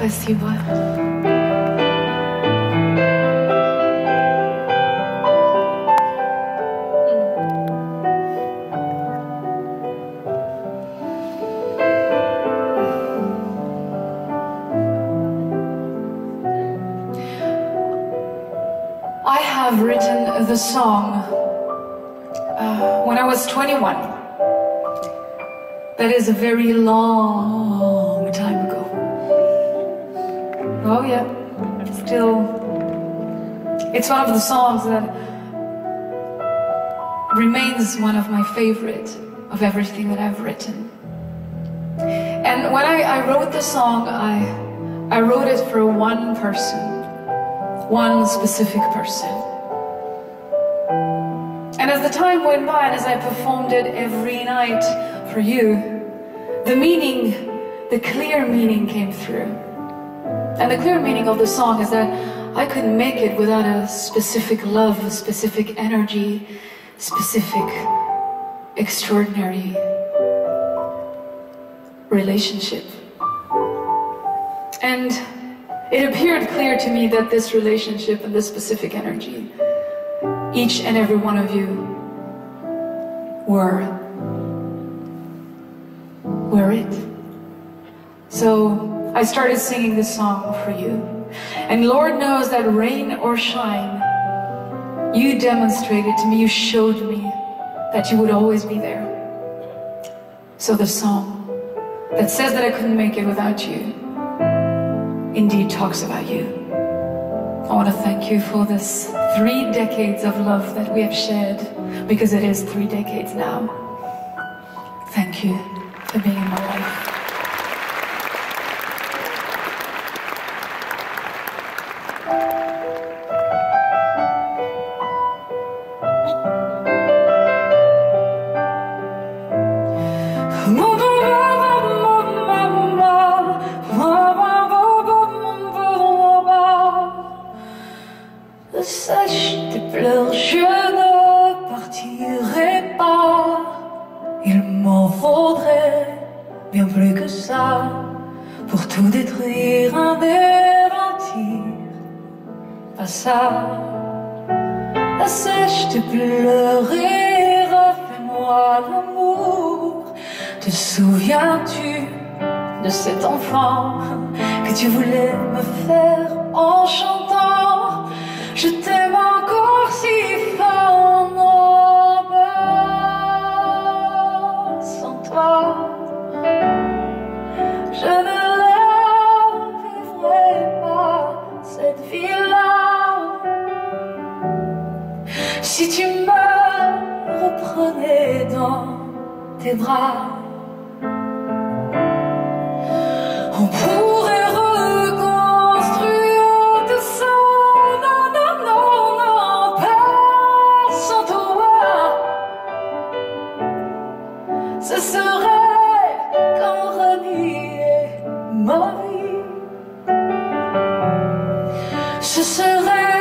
Спасибо. I have written the song uh, when I was 21. That is a very long time ago. Oh, yeah, still. It's one of the songs that remains one of my favorite of everything that I've written. And when I, I wrote the song, I, I wrote it for one person one specific person. And as the time went by and as I performed it every night for you, the meaning, the clear meaning came through. And the clear meaning of the song is that I couldn't make it without a specific love, a specific energy, specific, extraordinary relationship. And it appeared clear to me that this relationship and this specific energy, each and every one of you were, were it. So I started singing this song for you. And Lord knows that rain or shine, you demonstrated to me, you showed me that you would always be there. So the song that says that I couldn't make it without you indeed talks about you. I want to thank you for this three decades of love that we have shared, because it is three decades now. Thank you for being in my life. Bien plus que ça pour tout détruire, anéantir. Pas ça. Sèche tes pleurs et refais-moi l'amour. Te souviens-tu de cet enfant que tu voulais me faire en chantant? Je t'aime encore si Si tu me reprenais dans tes bras, on pourrait reconstruire tout ça. Non, non, non, non, pas sans toi. Ce serait comme renier ma vie. Ce serait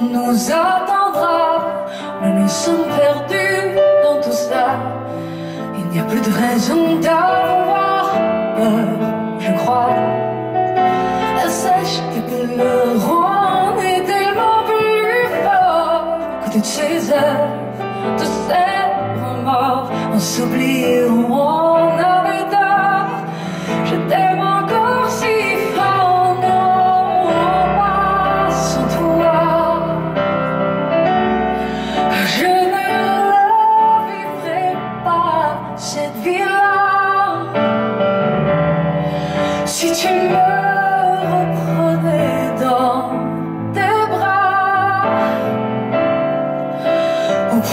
le temps nous attendra. Nous nous sommes perdus dans tout ça. Il n'y a plus de raison d'avoir peur, je crois. Sèche tes pleurs, on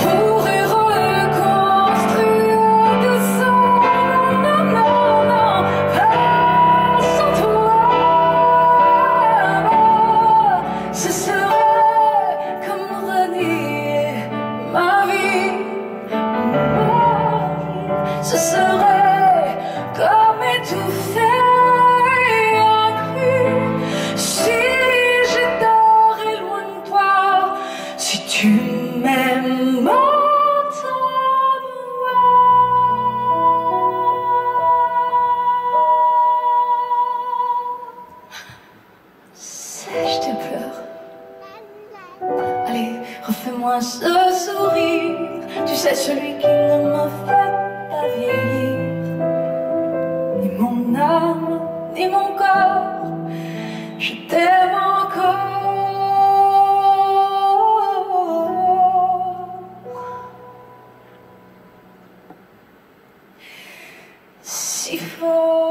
on ce sourire. Tu sais, celui qui ne me fait pas vieillir. Ni mon âme, ni mon corps. Je t'aime encore. Si fort.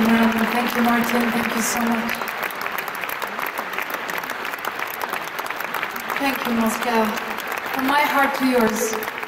Amen. Thank you, Martin. Thank you so much. Thank you, Moscow. From my heart to yours.